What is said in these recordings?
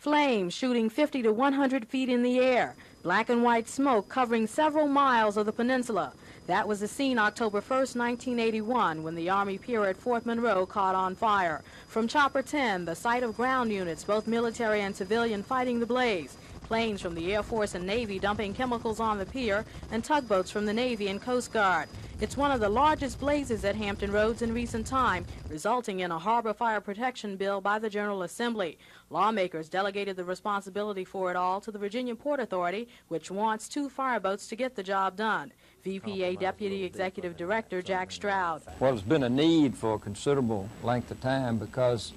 Flames shooting 50 to 100 feet in the air. Black and white smoke covering several miles of the peninsula. That was the scene October 1st, 1981, when the Army Pier at Fort Monroe caught on fire. From Chopper 10, the site of ground units, both military and civilian, fighting the blaze. Planes from the Air Force and Navy dumping chemicals on the pier, and tugboats from the Navy and Coast Guard. It's one of the largest blazes at Hampton Roads in recent time, resulting in a harbor fire protection bill by the General Assembly. Lawmakers delegated the responsibility for it all to the Virginia Port Authority, which wants two fireboats to get the job done. VPA Deputy Executive Director Jack Stroud. Well, there's been a need for a considerable length of time because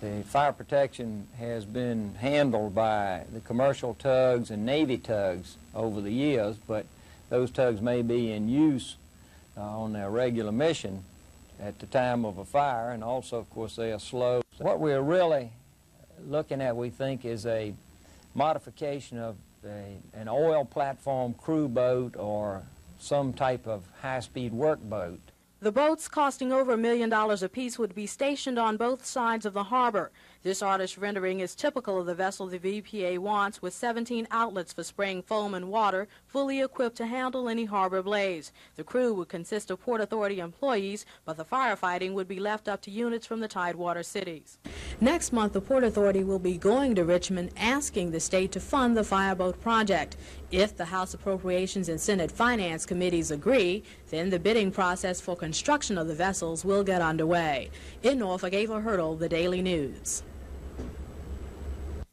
the fire protection has been handled by the commercial tugs and Navy tugs over the years, but those tugs may be in use uh, on their regular mission at the time of a fire, and also, of course, they are slow. What we're really looking at, we think, is a modification of a, an oil platform crew boat or some type of high-speed work boat. The boats, costing over a million dollars apiece, would be stationed on both sides of the harbor. This artist rendering is typical of the vessel the VPA wants, with 17 outlets for spraying foam and water, fully equipped to handle any harbor blaze. The crew would consist of Port Authority employees, but the firefighting would be left up to units from the Tidewater cities. Next month, the Port Authority will be going to Richmond asking the state to fund the fireboat project. If the House Appropriations and Senate Finance Committees agree, then the bidding process for construction of the vessels will get underway. In Norfolk, Ava Hurdle, The Daily News.